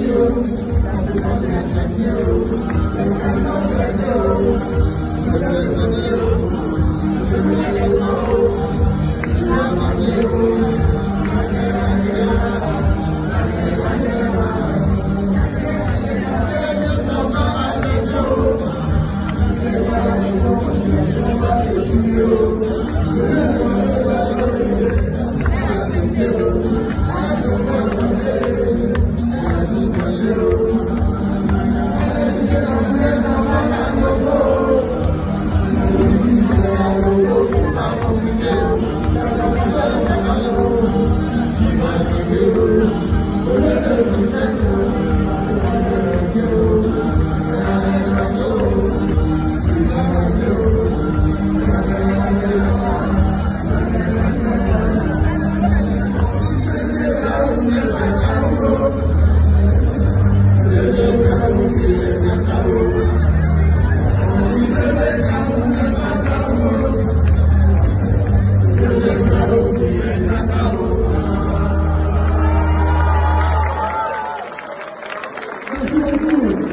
you. いいね。